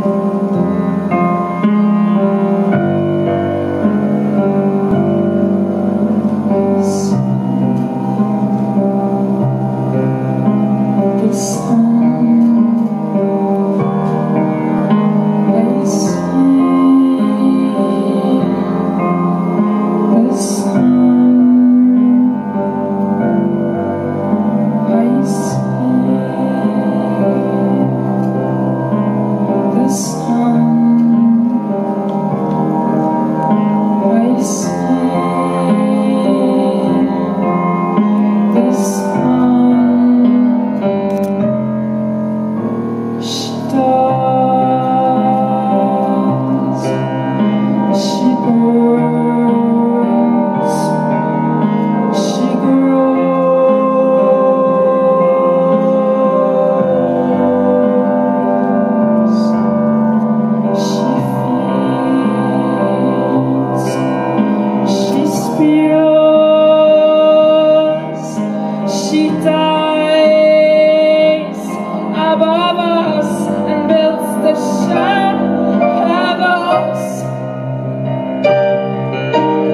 Thank She dies above us and builds the shadows,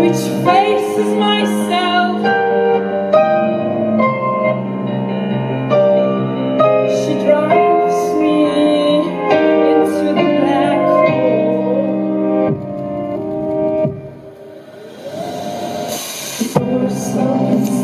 which faces my. So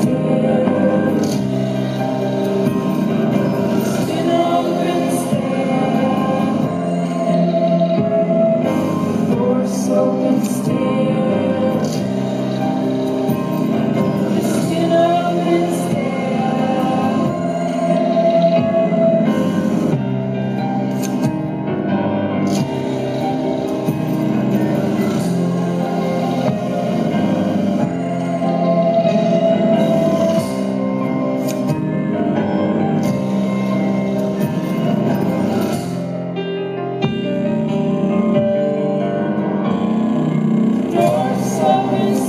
Christ.